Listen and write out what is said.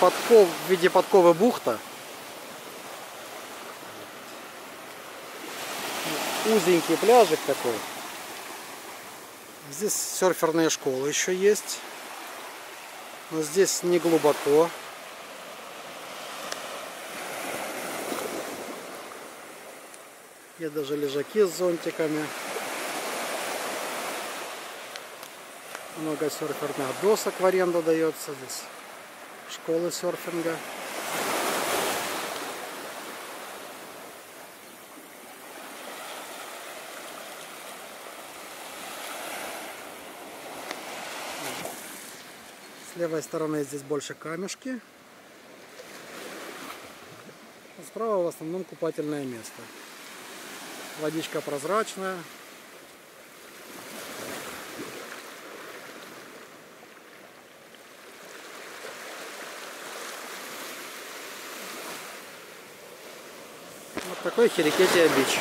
Подков, в виде подковы бухта. Узенький пляжик такой. Здесь серферная школа еще есть. Но здесь не глубоко. Есть даже лежаки с зонтиками. Много серферных досок в аренду дается здесь. Школы серфинга. С левой стороны здесь больше камешки. А справа в основном купательное место. Водичка прозрачная. Вот такой Хирикетия бич.